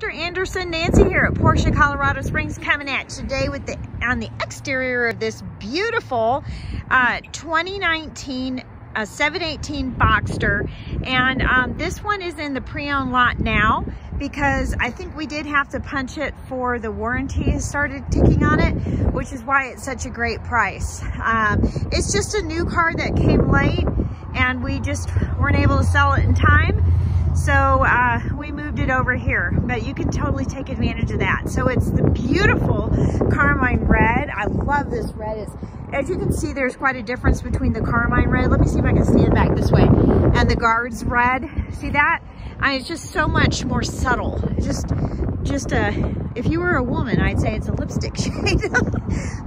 Dr. Anderson, Nancy here at Porsche Colorado Springs coming at today with the on the exterior of this beautiful uh, 2019 a 718 Boxster and um, this one is in the pre-owned lot now because I think we did have to punch it for the warranty has started ticking on it which is why it's such a great price. Um, it's just a new car that came late and we just weren't able to sell it in time so uh, we it over here, but you can totally take advantage of that. So it's the beautiful Carmine red. I love this red. It's, as you can see, there's quite a difference between the Carmine red. Let me see if I can stand back this way. And the guards red. See that? I it's just so much more subtle. Just, just a, if you were a woman, I'd say it's a lipstick shade,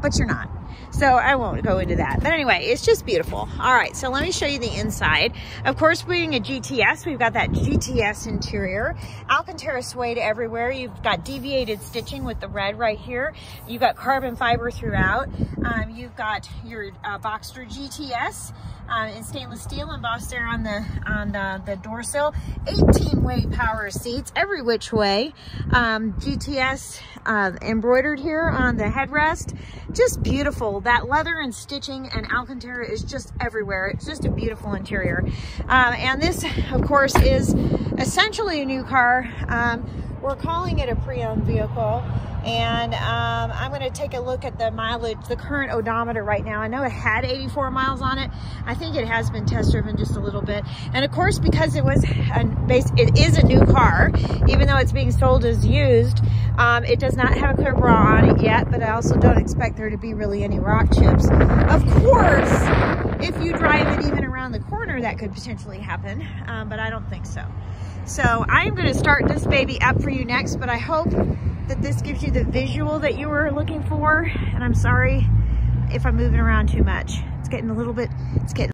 but you're not. So I won't go into that. But anyway, it's just beautiful. All right, so let me show you the inside. Of course, being a GTS, we've got that GTS interior. Alcantara suede everywhere. You've got deviated stitching with the red right here. You've got carbon fiber throughout. Um, you've got your uh, Boxster GTS um, in stainless steel embossed there on the on the, the door sill. 18 way power seats every which way. Um, GTS uh, embroidered here on the headrest. Just beautiful. That leather and stitching and Alcantara is just everywhere. It's just a beautiful interior. Um, and this, of course, is essentially a new car. Um, we're calling it a pre-owned vehicle and um, I'm going to take a look at the mileage, the current odometer right now. I know it had 84 miles on it. I think it has been test driven just a little bit. And of course, because it was a base, it is a new car, even though it's being sold as used, um, it does not have a clear bra on it yet, but I also don't expect there to be really any rock chips. Of course, if you drive it even around the corner, that could potentially happen, um, but I don't think so. So I'm going to start this baby up for you next, but I hope that this gives you the visual that you were looking for. And I'm sorry if I'm moving around too much. It's getting a little bit, it's getting